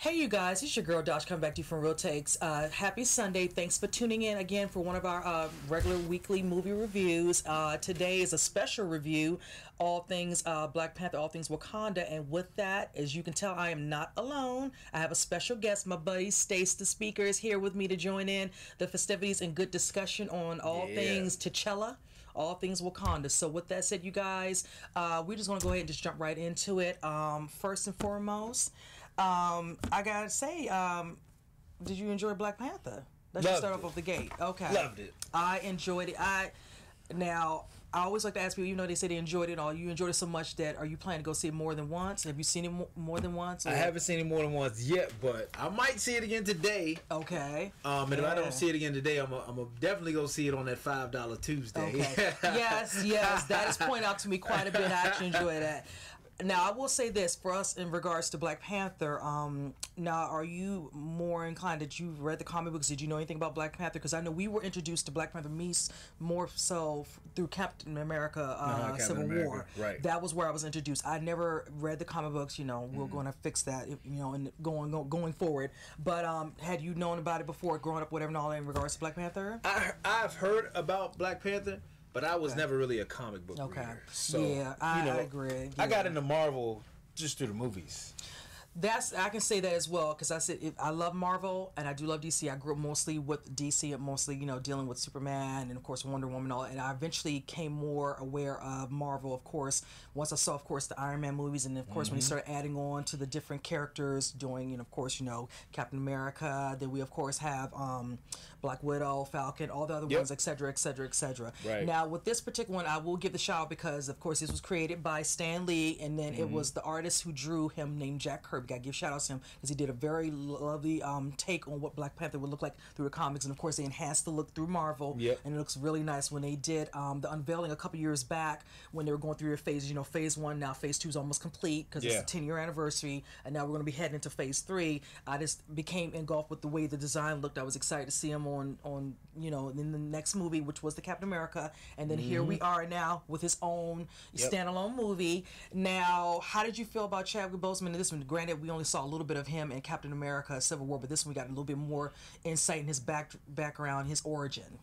Hey, you guys, it's your girl Dach coming back to you from Reel Takes. Uh, happy Sunday. Thanks for tuning in again for one of our uh, regular weekly movie reviews. Uh, today is a special review, all things uh, Black Panther, all things Wakanda. And with that, as you can tell, I am not alone. I have a special guest. My buddy Stace, the speaker, is here with me to join in the festivities and good discussion on all Yeah. things T'Challa, all things Wakanda. So, with that said, you guys, uh, we're just to go ahead and just jump right into it. Um, first and foremost, um, I gotta say, um, did you enjoy Black Panther? Let's just start off it. off the gate. Okay. Loved it. I enjoyed it. I now I always like to ask people. You know, they say they enjoyed it all. You enjoyed it so much that are you planning to go see it more than once? Have you seen it mo- more than once? I haven't seen it more than once yet, but I might see it again today. Okay. Um, and if I don't see it again today, I'm gonna I'm definitely go see it on that five dollar Tuesday. Okay. yes, yes, that is pointed out to me quite a bit. I actually enjoy that. Now, I will say this for us in regards to Black Panther. Um, now, are you more inclined that you read the comic books? Did you know anything about Black Panther? Because I know we were introduced to Black Panther me more so f- through Captain America uh, Uh-huh, Civil America, War. right. That was where I was introduced. I never read the comic books. You know, we're going to fix that. if- You know, and going go, going forward. But um, had you known about it before, growing up, whatever, and all that in regards to Black Panther? I I've heard about Black Panther, but I was Okay. never really a comic book Okay. reader. So Yeah, I- you know, I agree. I got into Marvel just through the movies. That's I can say that as well because I said if, I love Marvel and I do love DC. I grew up mostly with DC and mostly you know dealing with Superman and of course Wonder Woman and all. And I eventually came more aware of Marvel, of course, once I saw of course the Iron Man movies and of course when he started adding on to the different characters, doing and of course you know Captain America. Then we of course have um, Black Widow, Falcon, all the other Yep. ones, etc., etc., etc. Right. Now with this particular one, I will give the shout out because of course this was created by Stan Lee and then Mm-hmm. it was the artist who drew him named Jack Kirby. Gotta give shout outs to him because he did a very lovely um, take on what Black Panther would look like through the comics, and of course they enhanced the look through Marvel. Yep. And it looks really nice when they did um, the unveiling a couple years back when they were going through their phases. You know, phase one now, phase two is almost complete because Yeah. it's a 10 year anniversary, and now we're going to be heading into phase three. I just became engulfed with the way the design looked. I was excited to see him on on you know in the next movie, which was the Captain America, and then here we are now with his own Mm-hmm. Yep. standalone movie. Now, how did you feel about Chadwick Boseman in this one? Granted, we only saw a little bit of him in Captain America: Civil War, but this one we got a little bit more insight in his back background, his origin.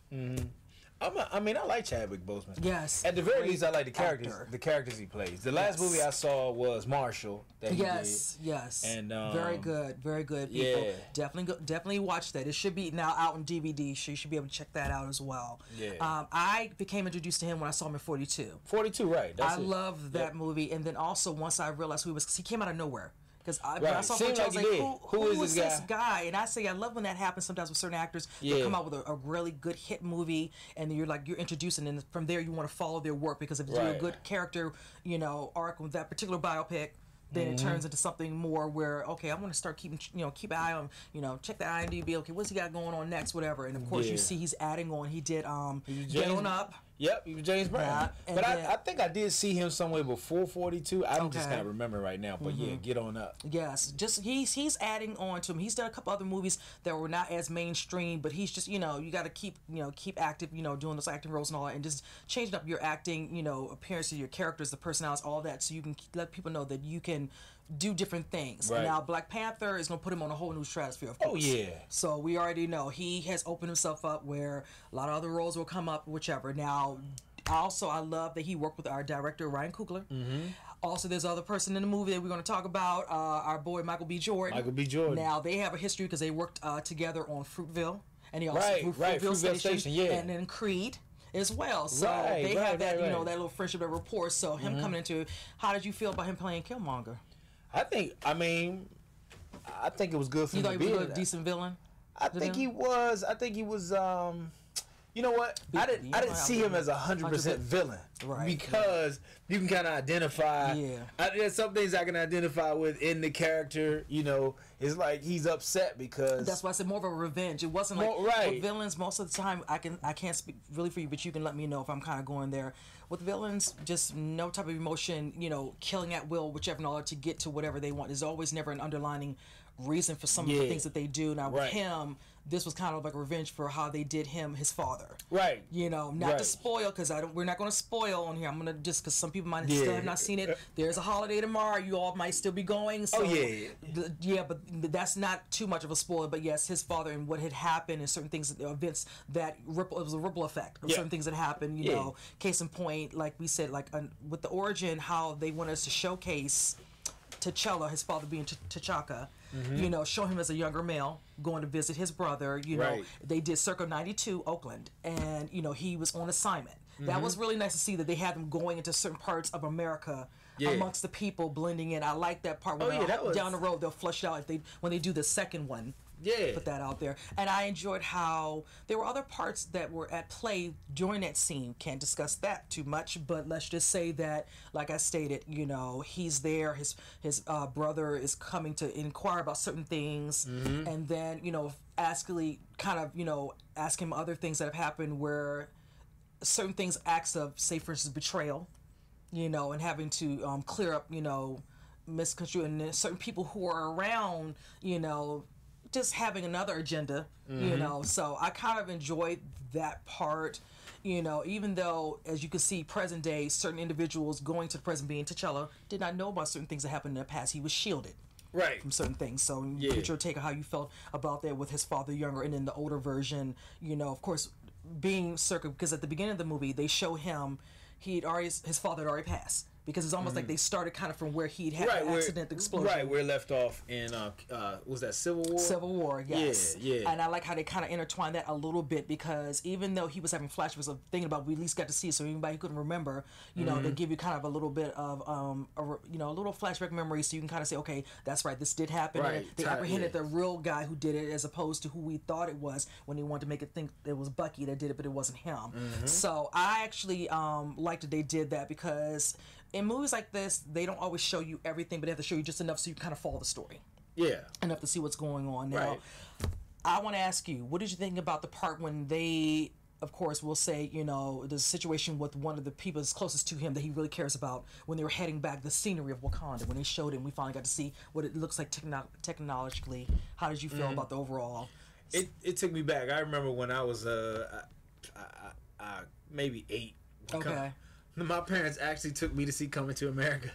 I'm a, I mean, I like Chadwick Boseman. Yes, At the very least, I like the characters. actor. The characters he plays. The last Yes. movie I saw was Marshall. That he Yes, yes, And, um, very good, very good. People, yeah. definitely, go, definitely watch that. It should be now out on DVD, so you should be able to check that out as well. Yeah. Um, I became introduced to him when I saw him in 42. 42, right? That's I it. love that Yep. movie, and then also once I realized who he was, because he came out of nowhere. Because I, when I saw Seemed Two, I was like like, who, who, Who is is this this guy? And I say I love when that happens sometimes with certain actors. They come out with a, a really good hit movie, and you're like you're introducing, and from there you want to follow their work because if you do a good character, you know, arc with that particular biopic. Then Mm-hmm. it turns into something more where okay, I want to start keeping you know keep an eye on you know check the IMDb okay what's he got going on next whatever and of course you see he's adding on he did um was Get On Up Yep, he was James Brown. Yeah, but then- I, I think I did see him somewhere before 42. I don't just Okay. Mm-hmm. kind of remember right now. But yeah, get on up. Yes, just he's he's adding on to him. He's done a couple other movies that were not as mainstream, but he's just you know you got to keep you know keep active, you know doing those acting roles and all that, and just changing up your acting, you know appearance of your characters, the personalities, all that, so you can let people know that you can do different things. Right. Now Black Panther is gonna put him on a whole new stratosphere. Of Oh, course. yeah. So we already know he has opened himself up where a lot of other roles will come up, whichever. Now. Also, I love that he worked with our director Ryan Coogler. Mm-hmm. Also, there's other person in the movie that we're going to talk about. Uh, our boy Michael B. Jordan. Michael B. Jordan. Now they have a history because they worked uh, together on Fruitvale, and he also Right, Fruit- right, Fruitvale Station, yeah. and then Creed as well. So Right, they right, have that right, you know that little friendship, that rapport. So him coming into, how did you feel about him playing Killmonger? I think, I mean, I think it was good for You thought he was a decent villain? I think them? he was. I think he was. um you know what? I didn't. I didn't see him as a hundred percent villain, Right, Because you can kind of identify. Yeah. I, there's some things I can identify with in the character. You know, it's like he's upset because That's why I said more of a revenge. It wasn't like Well, right. with villains. Most of the time, I can I can't speak really for you, but you can let me know if I'm kind of going there. With villains, just no type of emotion. You know, killing at will, whichever in order to get to whatever they want. There's always never an underlining reason for some of the things that they do. Now with him, this was kind of like revenge for how they did him, his father. Right. You know, not Right. to spoil because I don't. We're not going to spoil on here. I'm going to just because some people might Yeah. still have not seen it. There's a holiday tomorrow. You all might still be going. So Oh, yeah. the- yeah, but that's not too much of a spoiler. But yes, his father and what had happened and certain things, events that ripple. It was a ripple effect of Yeah. certain things that happened. You Yeah. know, case in point, like we said, like uh, with the origin, how they want us to showcase T'Challa, his father being T- T'Chaka, you know, show him as a younger male going to visit his brother. You know, Right. they did Circa 92 Oakland, and, you know, he was on assignment. Mm-hmm. That was really nice to see that they had them going into certain parts of America Yeah. amongst the people blending in. I like that part when Oh, yeah, that was- down the road they'll flush out if they when they do the second one Yeah. put that out there. And I enjoyed how there were other parts that were at play during that scene. Can't discuss that too much, but let's just say that, like I stated, you know, he's there. His his uh, brother is coming to inquire about certain things, and then you know, Askley kind of you know ask him other things that have happened where certain things acts of say for instance betrayal you know, and having to um, clear up, you know, misconstrue and certain people who are around, you know, just having another agenda, you mm-hmm. know. So I kind of enjoyed that part, you know, even though, as you can see, present day, certain individuals going to the present being T'Challa did not know about certain things that happened in the past. He was shielded Right. from certain things. So Yeah. get your take on how you felt about that with his father younger and then the older version, you know, of course, being circa because at the beginning of the movie they show him he'd already his father had already passed. Because it's almost like they started kind of from where he'd had Mm-hmm. Right. the accident, the explosion. Right. We're left off in uh, uh was that Civil War? Civil War, yes. Yeah, yeah. And I like how they kind of intertwine that a little bit because even though he was having flashbacks of thinking about, we at least got to see it, so anybody who couldn't remember, you know, Mm-hmm. they give you kind of a little bit of, um, a, you know, a little flashback memory, so you can kind of say, okay, that's right, this did happen. Right, They apprehended yeah. the real guy who did it as opposed to who we thought it was when they wanted to make it think it was Bucky that did it, but it wasn't him. Mm-hmm. So I actually um, liked that they did that because in movies like this, they don't always show you everything, but they have to show you just enough so you kind of follow the story Yeah. enough to see what's going on now. Right. I want to ask you, what did you think about the part when they, of course, will say, you know, the situation with one of the people that's closest to him that he really cares about when they were heading back the scenery of Wakanda when they showed it, and we finally got to see what it looks like techno- technologically. How did you Mm. feel about the overall? It it took me back. I remember when I was uh, I, I, I, maybe eight. Okay. My parents actually took me to see Coming to America.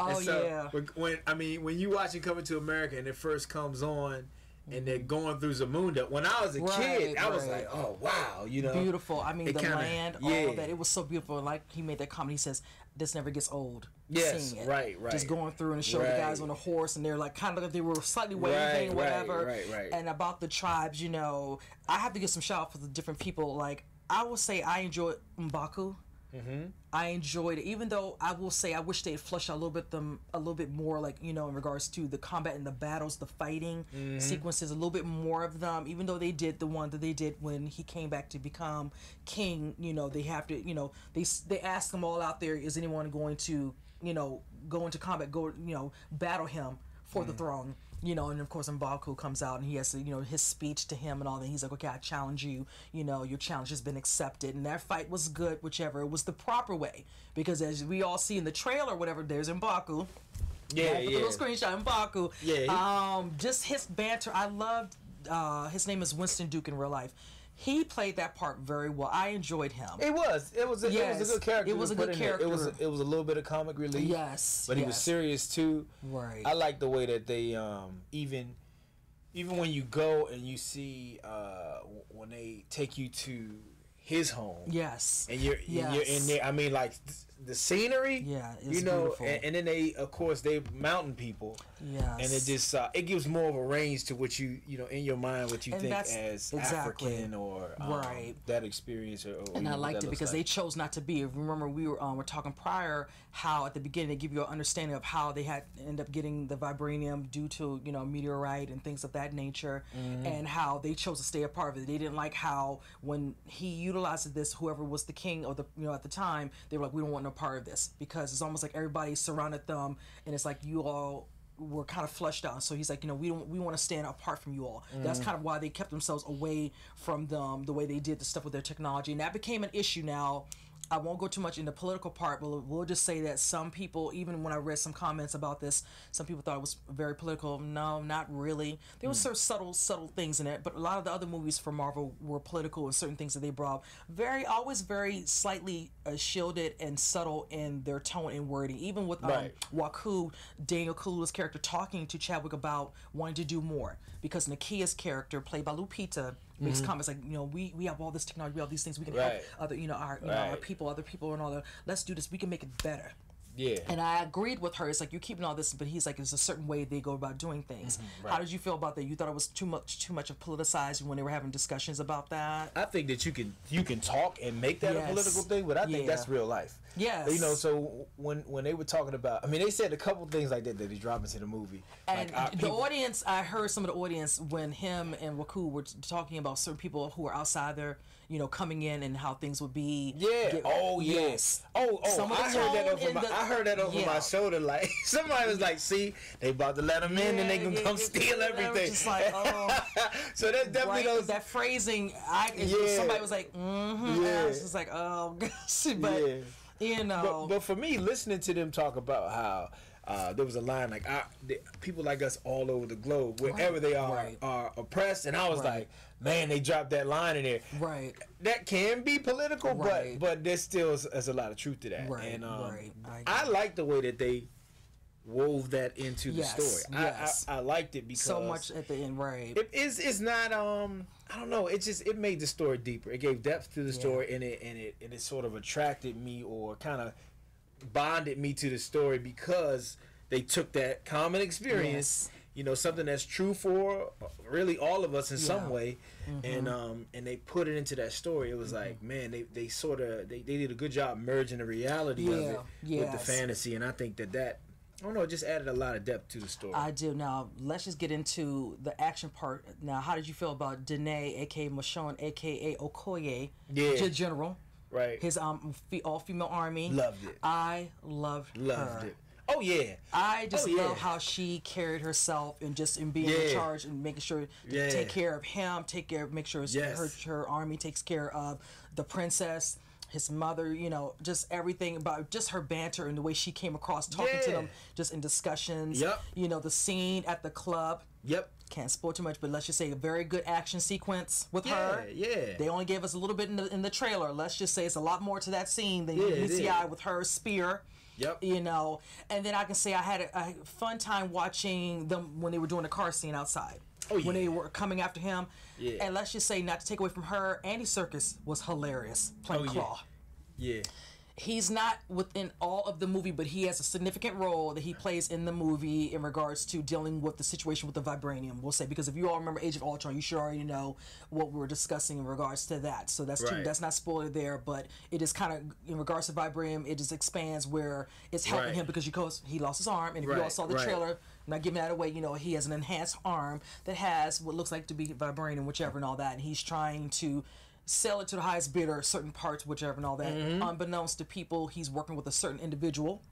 Oh, And so, yeah. When, I mean when you watching Coming to America and it first comes on. And they're going through Zamunda. When I was a Right, kid, I was like, "Oh wow," you know, Beautiful. I mean, the kinda- land, yeah. all that. It was so beautiful. Like he made that comment. He says, "This never gets old." Yes, it. right, right. Just going through and show the guys on a horse, and they're like kind of like they were slightly waving, right, whatever. right, right. And about the tribes, you know, I have to give some shout out for the different people. Like I will say, I enjoyed Mbaku. Mm-hmm. I enjoyed it, even though I will say I wish they'd flush out a little bit them a little bit more, like you know, in regards to the combat and the battles, the fighting Mm-hmm. sequences, a little bit more of them. Even though they did the one that they did when he came back to become king, you know, they have to, you know, they they ask them all out there, is anyone going to, you know, go into combat, go, you know, battle him for Mm. the throne. You know, and of course, Mbaku comes out and he has to, you know, his speech to him and all that. He's like, okay, I challenge you. You know, your challenge has been accepted. And that fight was good, whichever. It was the proper way. Because as we all see in the trailer, whatever, there's Mbaku. yeah, Put yeah. little screenshot, Mbaku. Yeah, he- Um, just his banter. I loved, uh, his name is Winston Duke in real life. He played that part very well. I enjoyed him. It was. It was. A, It was a good character. it was a good in there. It was. character. It was a little bit of comic relief. yes. But he was serious too. Right. I like the way that they um even even when you go and you see uh when they take you to his home Yes. and you're and you're in there. I mean, like the scenery. Yeah, you know, and, and then they, of course, they mountain people, Yes. and it just uh, it gives more of a range to what you you know in your mind what you And think as exactly. African or um, Right. that experience or, or and I liked it because they chose not to be. Remember, we were um, were talking prior how at the beginning they give you an understanding of how they had end up getting the vibranium due to you know meteorite and things of that nature, Mm-hmm. and how they chose to stay a part of it. They didn't like how when he utilized this, whoever was the king or the you know at the time, they were like, we don't want no part of this because it's almost like everybody surrounded them, and it's like you all were kind of flushed out. So he's like, you know, we don't we want to stand apart from you all. That's Mm. kind of why they kept themselves away from them the way they did the stuff with their technology, and that became an issue now. I won't go too much into the political part, but we'll just say that some people, even when I read some comments about this, some people thought it was very political. No, not really. There was sort of subtle, subtle things in it, but a lot of the other movies for Marvel were political and certain things that they brought very, always very slightly uh, shielded and subtle in their tone and wording. Even with um, Right. Waku, Daniel Kaluuya's character, talking to Chadwick about wanting to do more because Nakia's character, played by Lupita, makes comments like, you know, we, we have all this technology, we have these things, we can help Mm-hmm. Other, you know, our, you know, our people, other people, and all that. Let's do this. We can make it better. Yeah. And I agreed with her. It's like you're keeping all this, but he's like, there's a certain way they go about doing things. Mm-hmm. How did you feel about that? You thought it was too much, too much of politicized when they were having discussions about that. I think that you can you can talk and make that Yes. a political thing, but I think Yeah. that's real life. Yes. You know, so when when they were talking about, I mean, they said a couple things like that that they dropped into the movie. And like, our the people- audience, I heard some of the audience when him and Waku were talking about certain people who are outside there, you know, coming in and how things would be. Yeah. get- oh, yes. Oh, oh. Some I heard that over my. the- I heard that over Yeah. my shoulder. Like somebody was like, "See, they about to let them in, and they can yeah, come steal everything." just like, oh. so that's definitely Right, those. that phrasing, I Yeah. somebody was like, mm-hmm. Yeah. I was just like, oh gosh, but you know, but, but for me, listening to them talk about how uh, there was a line like I, the, people like us all over the globe, wherever they are, Right. are oppressed, and I was Right. like, man, they dropped that line in there. right. That can be political, Right. but but there still is, is a lot of truth to that. Right, and um, right. I I, like the way that they wove that into the Yes, story. yes. I, I, I liked it because So much at the end, right? it is it's not um I don't know. It just it made the story deeper. It gave depth to the Yeah. story, and it and it and it sort of attracted me or kind of bonded me to the story because they took that common experience. Yes. You know, something that's true for really all of us in some way, and Mm-hmm. um and they put it into that story. It was like, man, they, they sort of they, they did a good job merging the reality of Yeah, it with the fantasy, and I think that that I don't know, it just added a lot of depth to the story. I do. Now, let's just get into the action part. Now, how did you feel about Danai, aka Michonne, aka Okoye, Yeah. General, right, his um all female army? Loved it. I loved loved her. it. Oh yeah, I just Oh, yeah. love how she carried herself and just in being in charge and making sure to Yeah. take care of him, take care, of, make sure Yes. her her army takes care of the princess, his mother. You know, just everything about just her banter and the way she came across, talking to them, just in discussions. Yep. You know, the scene at the club. yep. Can't spoil too much, but let's just say a very good action sequence with her. Yeah, yeah. They only gave us a little bit in the, in the trailer. Let's just say it's a lot more to that scene than Yeah, you it see is. I with her spear. Yep. You know, and then I can say I had a, a fun time watching them when they were doing the car scene outside. Oh, yeah. When they were coming after him. Yeah. And let's just say, not to take away from her, Andy Serkis was hilarious playing Oh, yeah. Yeah. He's not within all of the movie, but he has a significant role that he plays in the movie in regards to dealing with the situation with the vibranium. We'll say because if you all remember Age of Ultron, you should already know what we were discussing in regards to that. So that's too, that's not spoiler there, but it is kind of in regards to vibranium. It just expands where it's helping Right. him because you goes he lost his arm, and if you all saw the right. trailer, not giving that away, you know he has an enhanced arm that has what looks like to be vibranium, whichever, and all that, and he's trying to sell it to the highest bidder, certain parts, whichever, and all that. Mm-hmm. Unbeknownst to people, he's working with a certain individual.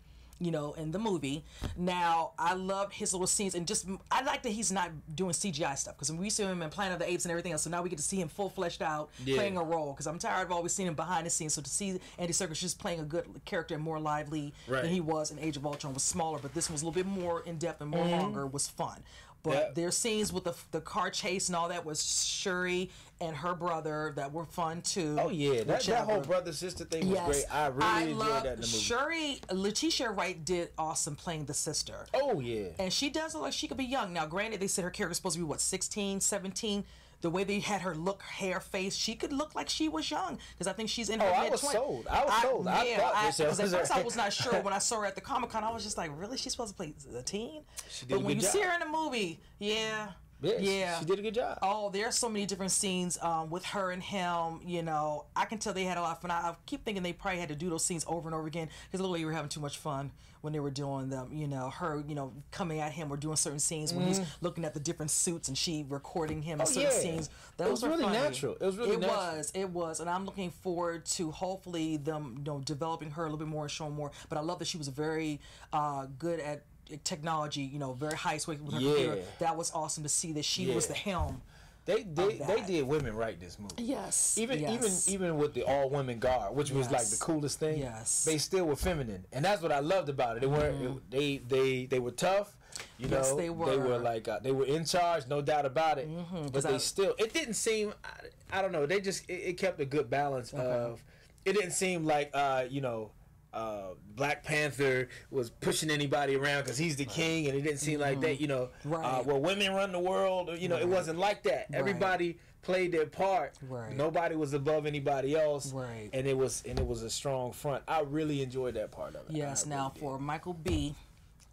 You know, in the movie. Now, I love his little scenes, and just I like that he's not doing CGI stuff because we see him in Planet of the Apes and everything else. So now we get to see him full fleshed out, Yeah. playing a role. Because I'm tired of always seeing him behind the scenes. So to see Andy Serkis just playing a good character and more lively Right. than he was in Age of Ultron was smaller, but this was a little bit more in depth and more longer. Was fun. But Mm-hmm. Yeah. their scenes with the the car chase and all that was Shuri and her brother that were fun too. Oh yeah, that, that whole brother sister thing was great. I really enjoyed love that in the movie. Shuri, Letitia Wright did awesome playing the sister. Oh yeah. And she does look like she could be young. Now, granted, they said her character's supposed to be, what, 16, 17? The way they had her look, hair, face, she could look like she was young. Because I think she's in her Oh, I was sold. I was sold. I yeah, thought I, this was because at first. I was not sure when I saw her at the Comic Con. I was just like, really? She's supposed to play a teen? She did but a when you see her in the movie, yeah. Yeah, she- yeah. she did a good job. Oh, there's so many different scenes um, with her and him. You know, I can tell they had a lot of fun. I, I keep thinking they probably had to do those scenes over and over again because literally we were having too much fun when they were doing them. You know, her, you know, coming at him or doing certain scenes when he's looking at the different suits and she recording him in. Oh, certain yeah. scenes. Those was really funny. natural. It was really natural. It natural. was. It was, and I'm looking forward to hopefully them, you know, developing her a little bit more and showing more. But I love that she was very uh, good at technology. You know, very high with her Yeah. computer. That was awesome to see that she was the helm they they, they did women right this movie. Yes. Even yes. even even with the all women guard, which was like the coolest thing. Yes. They still were feminine, and that's what I loved about it. They weren't they they they were tough. You Yes, they They were. were like uh, they were in charge, no doubt about it. But they I- still, it didn't seem. I, I don't know. They just it, it kept a good balance of. It didn't seem like uh you know. Uh, Black Panther was pushing anybody around because he's the king, and it didn't seem like that. You know, uh, Mm-hmm. Well, women run the world. Or, you know, it wasn't like that. Everybody played their part. Right. Nobody was above anybody else. Right. And it was and it was a strong front. I really enjoyed that part of it. Yes. Now really did. for Michael B,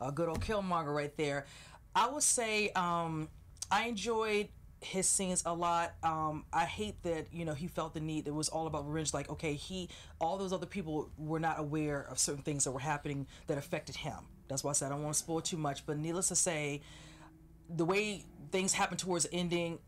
a good old Killmonger right there. I would say um, I enjoyed his scenes a lot. Um, I hate that you know he felt the need. It was all about revenge. Like okay, he all those other people were not aware of certain things that were happening that affected him. That's why I said I don't want to spoil too much. But needless to say, the way things happened towards the ending.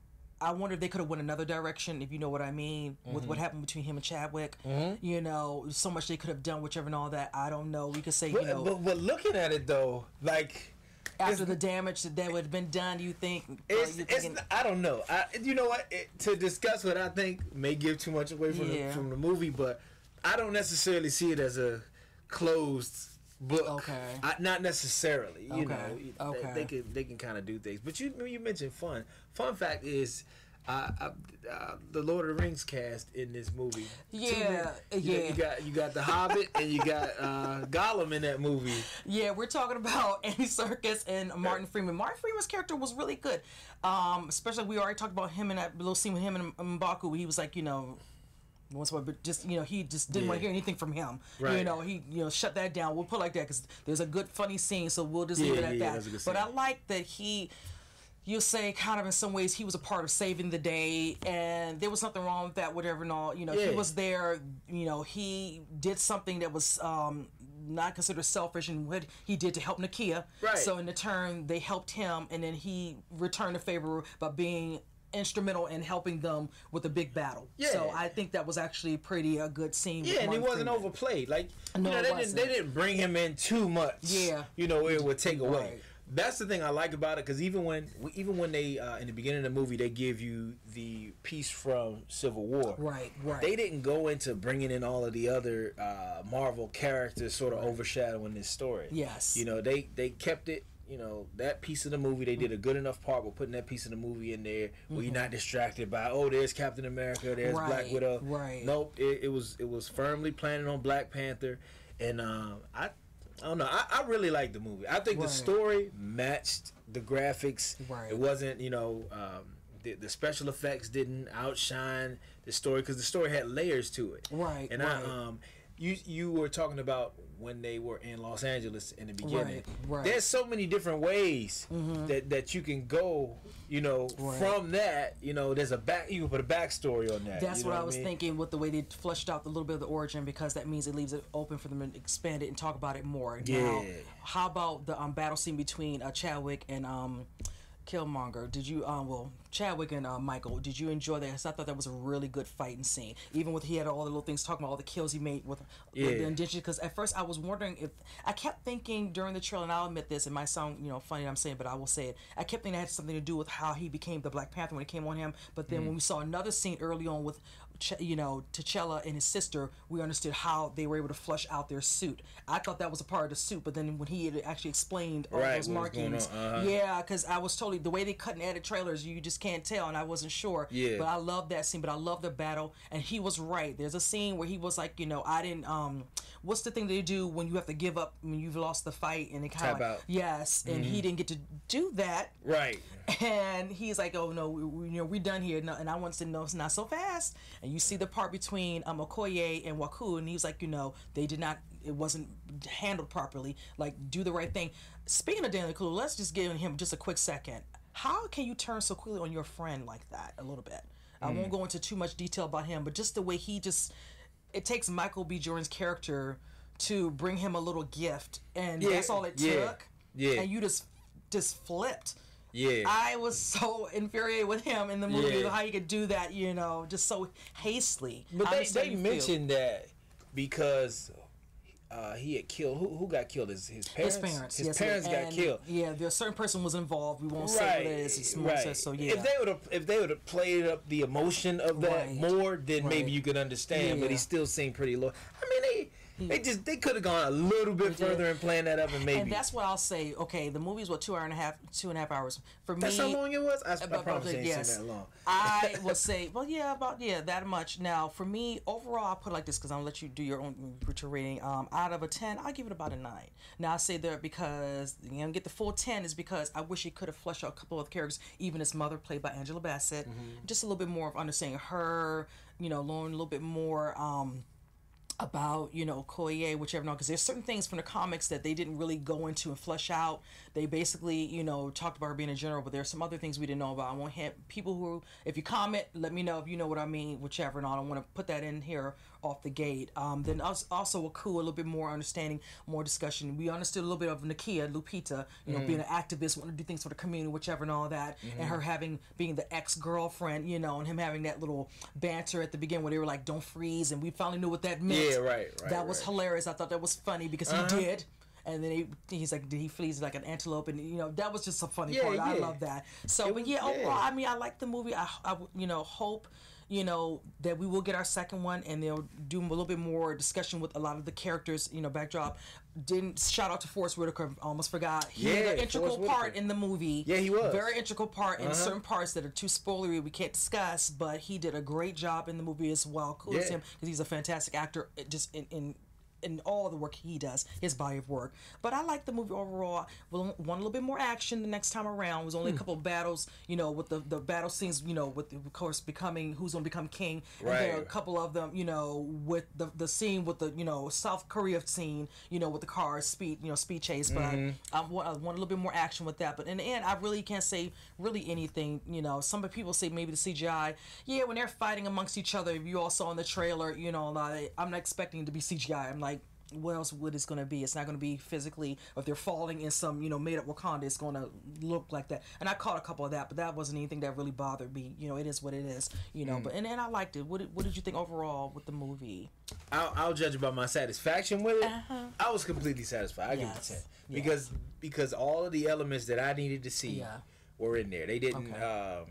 I wonder if they could have went another direction, if you know what I mean, with what happened between him and Chadwick. You know, so much they could have done, whichever and all that. I don't know. We could say, But, you know, but, but looking at it though, like after the damage that would have been done, you think? it's, you it's I don't know. I you know what it, to discuss what I think may give too much away from Yeah. the, from the movie, but I don't necessarily see it as a closed book. Okay. I, not necessarily. You Okay. know, Okay. they, they can they can kind of do things. But you you mentioned fun. Fun fact is. Uh, the Lord of the Rings cast in this movie. Yeah, you, yeah. You got you got the Hobbit and you got uh, Gollum in that movie. yeah, we're talking about Andy Serkis and Martin Freeman. Martin Freeman's character was really good, um, especially we already talked about him in that little scene with him and Mbaku. He was like, you know. Once, more, but just you know, he just didn't want to hear anything from him. Right. You know, he you know shut that down. We'll put it like that because there's a good funny scene, so we'll just leave it at yeah, that. good but I like that he you'll say kind of in some ways he was a part of saving the day and there was nothing wrong with that whatever and all you know Yeah. he was there you know he did something that was um not considered selfish and what he did to help Nakia. Right. So in the turn they helped him and then he returned the favor by being instrumental in helping them with the big battle. Yeah. So I think that was actually pretty a good scene. Yeah, and he wasn't Freeman. overplayed. Like you No, know, they didn't, they didn't bring him in too much. Yeah. you know, it would take away. Right. That's the thing I like about it because even when even when they uh, in the beginning of the movie they give you the piece from Civil War. Right, right. They didn't go into bringing in all of the other uh, Marvel characters, sort of overshadowing this story. Yes. you know they they kept it. You know that piece of the movie, they did a good enough part with putting that piece of the movie in there, where you're not distracted by, oh, there's Captain America, there's Black Mm-hmm. Widow. right. Nope, it, it was it was firmly planted on Black Panther, and um, I I don't know, I, I really like the movie. I think Right. the story matched the graphics. Right. It wasn't you know um, the the special effects didn't outshine the story because the story had layers to it. Right, And right. I um you you were talking about when they were in Los Angeles in the beginning. Right, right. Mm-hmm. There's so many different ways that that you can go. You know, Right. from that, you know, there's a back. You can put a backstory on that. That's you know what I was mean? thinking with the way they flushed out the little bit of the origin because that means it leaves it open for them to expand it and talk about it more. Now, Yeah. how about the um, battle scene between uh, Chadwick and um, Killmonger? Did you, um, well, Chadwick and uh, Michael, did you enjoy that? I thought that was a really good fighting scene. Even with he had all the little things talking about all the kills he made with, with Yeah. the indigenous. Because at first I was wondering if I kept thinking during the trailer, and I'll admit this, it might sound you know funny I'm saying, but I will say it. I kept thinking it had something to do with how he became the Black Panther when it came on him. But then when we saw another scene early on with, you know, T'Challa and his sister, we understood how they were able to flush out their suit. I thought that was a part of the suit, but then when he had actually explained all Right, those what was going markings, uh-huh. yeah, because I was totally the way they cut and edit trailers, you just can't tell, and I wasn't sure. Yeah. But I love that scene. But I love the battle, and he was right. There's a scene where he was like, you know, I didn't. Um, what's the thing they do when you have to give up when you've lost the fight, and it kind of like, yes, and Mm-hmm. he didn't get to do that. Right. And he's like, "Oh no, we, we, you know, we're done here." No, and I wanted to know it's not so fast. And you see the part between um, Okoye and Waku, and he was like, "You know, they did not. It wasn't handled properly. Like, do the right thing." Speaking of Daniel Kaluuya, let's just give him just a quick second. How can you turn so quickly on your friend like that? A little bit. I Mm. won't go into too much detail about him, but just the way he just. It takes Michael B. Jordan's character to bring him a little gift, and Yeah, that's all it yeah, took. yeah. And you just just flipped. Yeah. I was so infuriated with him in the movie, Yeah. how he could do that, you know, just so hastily. But they, they you feel. mentioned that because uh, he had killed. Who, who got killed? His his parents. His parents. His yes, parents and, got killed. Yeah, a certain person was involved. We won't say Right, what it is. It's more right. so, so yeah. If they would have, if they would have played up the emotion of that Right, more, then maybe you could understand. But he still seemed pretty low. I mean, they they just they could have gone a little bit further and planned that up, and maybe and that's what I'll say. Okay, the movie's what two hour and a half, two and a half hours for me. that's how long it was. I, I promise ain't yes. seen that long. I will say, well, yeah, about yeah, that much. Now, for me, overall, I'll put it like this because I'll let you do your own rating. Um, out of a ten, I'll give it about a nine. Now, I say that because you know, get the full ten is because I wish he could have fleshed out a couple of characters, even his mother, played by Angela Bassett, Mm-hmm. just a little bit more of understanding her. You know, learn a little bit more. Um, about you know Koye, whichever no, because there's certain things from the comics that they didn't really go into and flesh out. They basically you know talked about her being a general, but there's some other things we didn't know about. I want people who, if you comment, let me know if you know what I mean, whichever. And I don't want to put that in here off the gate. Um, then us- also a cool, a little bit more understanding, more discussion. We understood a little bit of Nakia Lupita, you know, being an activist, wanting to do things for the community, whichever, and all that, and her having being the ex girlfriend, you know, and him having that little banter at the beginning where they were like, "Don't freeze," and we finally knew what that meant. Yeah, right, right, That was right. hilarious. I thought that was funny because Uh-huh. he did. And then he, he's like, did he freeze like an antelope? And you know, that was just a funny Yeah, part. I love that. So, It but yeah, yeah. overall, I mean, I like the movie. I, I you know, hope, you know, that we will get our second one and they'll do a little bit more discussion with a lot of the characters. You know, backdrop. Didn't shout out to Forest Whitaker. Almost forgot. He had Yeah, an integral Forest part Whitaker. in the movie. Yeah, he was. very integral part in Uh-huh. certain parts that are too spoilery we can't discuss. But he did a great job in the movie as well. To Yeah. him because he's a fantastic actor. Just in, in in all the work he does, his body of work. But I like the movie overall. Well, want a little bit more action the next time around. It was Hmm. only a couple of battles, you know, with the the battle scenes, you know, with of course becoming who's gonna become king. Right. And there are a couple of them, you know, with the the scene with the you know South Korea scene, you know, with the cars speed, you know, speed chase. But Mm-hmm. I, want, I want a little bit more action with that. But in the end, I really can't say really anything. You know, some people say maybe the CGI. Yeah, when they're fighting amongst each other, you all saw in the trailer, you know, I'm not expecting it to be CGI. I'm like. What else would it's gonna be? It's not gonna be physically. If they're falling in some, you know, made up Wakanda, it's gonna look like that. And I caught a couple of that, but that wasn't anything that really bothered me. You know, it is what it is. You Mm. know, but and, and I liked it. What did, what did you think overall with the movie? I'll, I'll judge about my satisfaction with it. I was completely satisfied. I give it Uh-huh. A ten Yeah. because because all of the elements that I needed to see Yeah. were in there. They didn't. Okay. Um,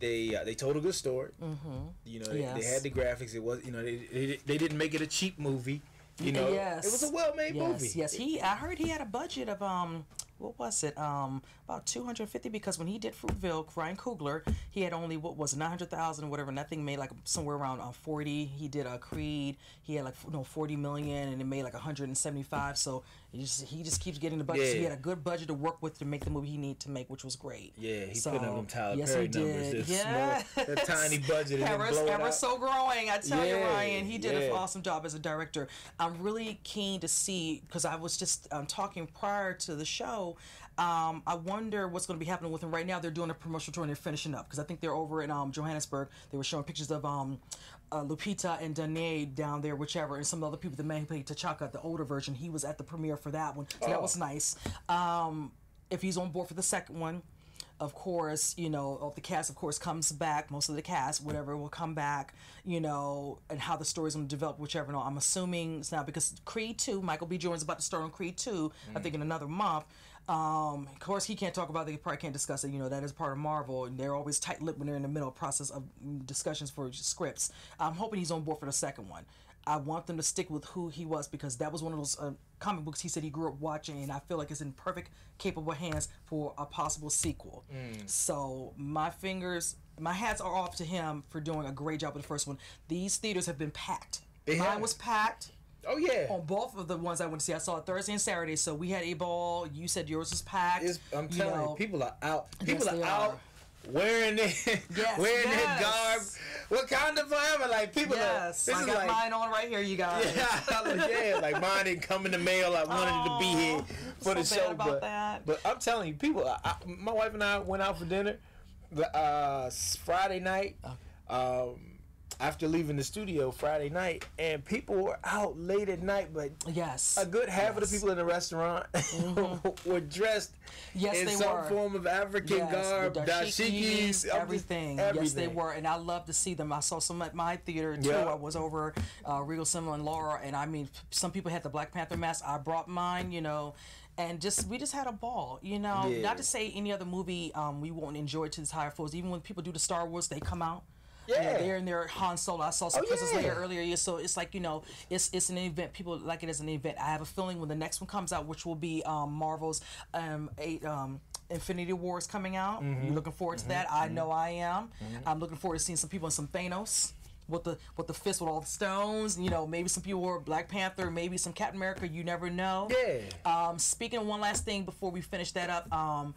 they uh, they told a good story. Mm-hmm. You know, they, they had the graphics. It was you know they, they they didn't make it a cheap movie. You know, yes. it was a well made yes, movie. Yes, he. I heard he had a budget of um, what was it? Um, about two hundred fifty because when he did Fruitvale, Ryan Coogler, he had only what was nine hundred thousand or whatever. Nothing made like somewhere around uh, forty. He did a Creed. He had like no forty million, and it made like hundred and seventy five. So he just he just keeps getting the budget. So he had a good budget to work with to make the movie he needed to make, which was great. Yeah, he so, put up them Tyler yes, Perry he numbers. did. Yeah, small- that tiny budget ever, ever so growing. I tell you, Ryan, he did an awesome job as a director. I'm really keen to see because I was just um, talking prior to the show. Um, I wonder what's going to be happening with him right now. They're doing a promotional tour and they're finishing up because I think they're over in um, Johannesburg. They were showing pictures of um, uh, Lupita and Danai down there, whichever, and some other people. The man who played T'Chaka, the older version, he was at the premiere for that one, so that Oh. was nice. Um, if he's on board for the second one, of course, you know, of the cast, of course, comes back. Most of the cast, whatever, will come back. You know, and how the story's going to develop, whichever. No, I'm assuming it's now because Creed Two, Michael B. Jordan's about to start on Creed Two. I think in another month. Um, of course, he can't talk about it. He probably can't discuss it. You know, that is part of Marvel, and they're always tight-lipped when they're in the middle of process of mm, discussions for scripts. I'm hoping he's on board for the second one. I want them to stick with who he was because that was one of those uh, comic books he said he grew up watching, and I feel like it's in perfect, capable hands for a possible sequel. So my fingers, my hats are off to him for doing a great job with the first one. These theaters have been packed. They Mine was packed Oh yeah, on both of the ones I went to see. I saw it Thursday and Saturday, so we had a ball. You said yours was packed. It's, I'm you telling know. you, people are out. People Yes, are out are. wearing their Yes, wearing yes. their garb. Wakanda forever. Like people Yes, are. This I is got like. mine on right here, you guys. Yeah, yeah, like mine didn't come in the mail. I wanted to be here for the show, but that. but I'm telling you, people. I, my wife and I went out for dinner the uh, Friday night. Um, after leaving the studio Friday night, and people were out late at night, but Yes. a good half of the people in the restaurant were dressed Yes, in they some were. form of African Yes, garb, the dashikis, I'm just- everything. Yes, they were, and I love to see them. I saw some at my theater too. Yeah. I was over uh, Regal Cinema and Laura, and I mean, some people had the Black Panther mask. I brought mine, you know. And just we just had a ball, you know. Yeah. Not to say any other movie um, we won't enjoy to this higher force. Even when people do the Star Wars, they come out. You know, Yeah. they're in their Han Solo. I saw some Oh, Princess yeah. Leia earlier. Yeah, so it's like you know, it's it's an event. People like it as an event. I have a feeling when the next one comes out, which will be um, Marvel's um, eight, um, Infinity Wars coming out. Mm-hmm. You looking forward to that? I know I am. I'm looking forward to seeing some people in some Thanos. With the with the fist with all the stones, you know, maybe some people were Black Panther, maybe some Captain America. You never know. Yeah. Um, speaking of one last thing before we finish that up, um,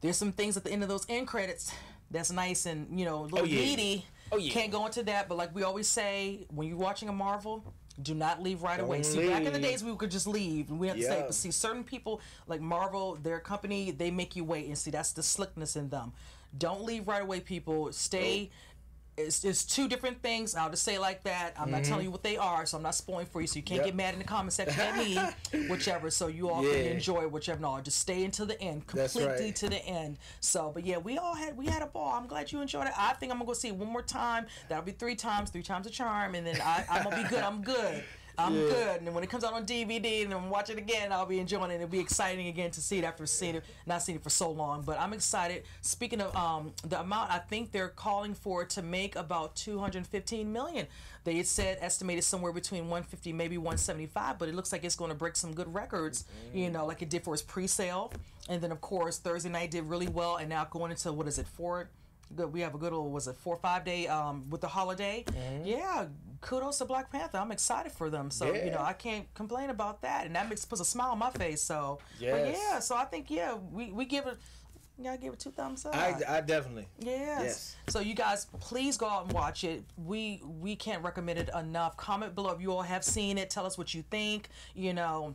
there's some things at the end of those end credits that's nice and you know a little Oh, yeah. meaty. Oh, yeah. Can't go into that, but like we always say, when you're watching a Marvel, do not leave right away. Don't See, back in the days we could just leave and we have to stay. Yeah. But see, certain people like Marvel, their company, they make you wait, and see that's the slickness in them. Don't leave right away, people. Stay. It's, it's two different things. I'll just say like that. I'm not telling mm-hmm. you what they are, so I'm not spoiling for you. So you can't Yep. get mad in the comment section at me, whichever. So you all can Yeah. enjoy whichever. No, just stay until the end, completely right. to the end. So, but yeah, we all had we had a ball. I'm glad you enjoyed it. I think I'm gonna go see it one more time. That'll be three times, three times a charm, and then I, I'm gonna be good. I'm good. I'm Yeah. good. And when it comes out on DVD and then watch it again, I'll be enjoying it. It'll be exciting again to see it after seeing it, not seeing it for so long. But I'm excited. Speaking of um, the amount, I think they're calling for to make about 215 million. They had said estimated somewhere between 150, maybe 175, but it looks like it's going to break some good records. You know, like it did for its pre-sale, and then of course Thursday night did really well, and now going into what is it four? Good, we have a good old was it four or five day um with the holiday. Yeah, kudos to Black Panther. I'm excited for them. So you know I can't complain about that, and that makes puts a smile on my face. So but Yes. yeah, so I think yeah we we give it. Yeah, I give it two thumbs up. I, I definitely. Yes. Yes. So you guys, please go out and watch it. We we can't recommend it enough. Comment below if you all have seen it. Tell us what you think. You know.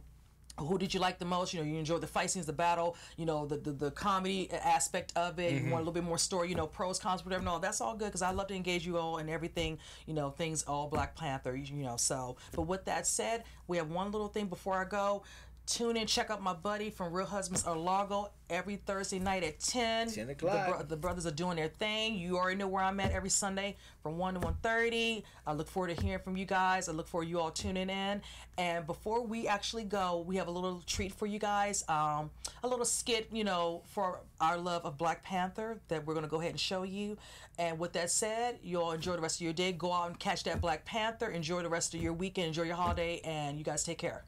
Who did you like the most? You know, you enjoyed the fight scenes, the battle, you know, the the, the comedy aspect of it. You mm-hmm. want a little bit more story, you know, pros, cons, whatever. No, that's all good because I love to engage you all and everything, you know, things all Black Panther, you know. So, but with that said, we have one little thing before I go. Tune in, check out my buddy from Real Husbands of Largo every Thursday night at 10. 10 The bro- the brothers are doing their thing. You already know where I'm at every Sunday from 1 to 1.30. I look forward to hearing from you guys. I look forward to you all tuning in. And before we actually go, we have a little treat for you guys. Um, a little skit, you know, for our love of Black Panther that we're going to go ahead and show you. And with that said, you all enjoy the rest of your day. Go out and catch that Black Panther. Enjoy the rest of your weekend. Enjoy your holiday. And you guys take care.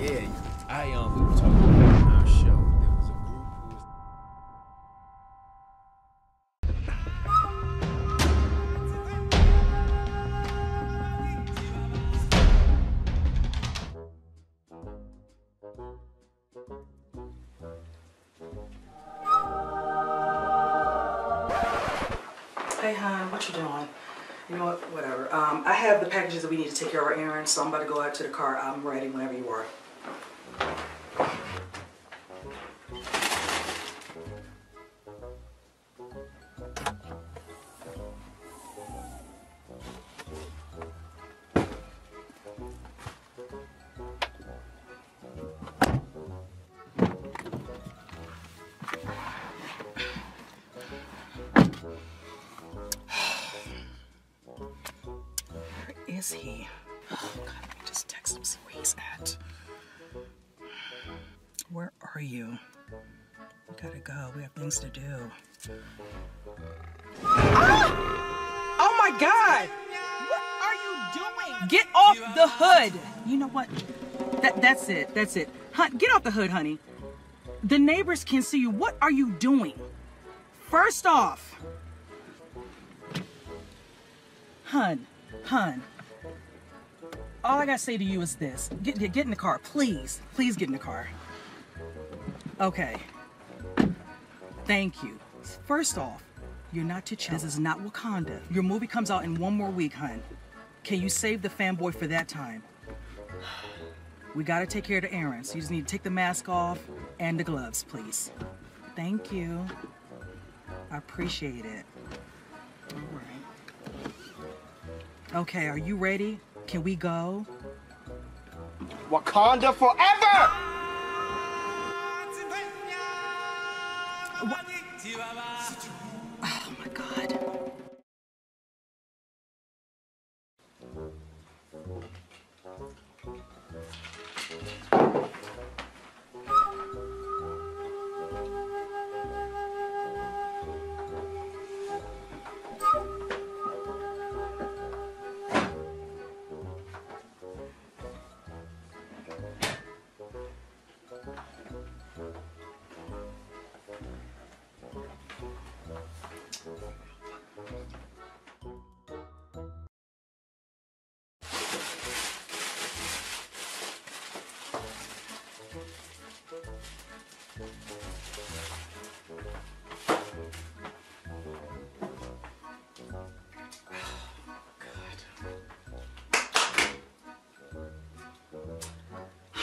Yeah, I um, we were talking about our show. There was a group who was. Hey, hon, what you doing? You know what? Whatever. Um, I have the packages that we need to take care of our errands, so I'm about to go out to the car. I'm ready whenever you are. Gotta go. We have things to do. Ah! Oh my God! What are you doing? Get off the hood! You know what? That, that's it. That's it. Hun, get off the hood, honey. The neighbors can see you. What are you doing? First off, hun, hun. All I gotta say to you is this: get, get get in the car, please. Please get in the car. Okay. Thank you. First off, you're not T'Challa. This is not Wakanda. Your movie comes out in one more week, hun. Can you save the fanboy for that time? We gotta take care of the errands. You just need to take the mask off and the gloves, please. Thank you. I appreciate it. All right. Okay, are you ready? Can we go? Wakanda forever!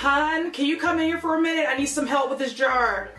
Hun, can you come in here for a minute? I need some help with this jar.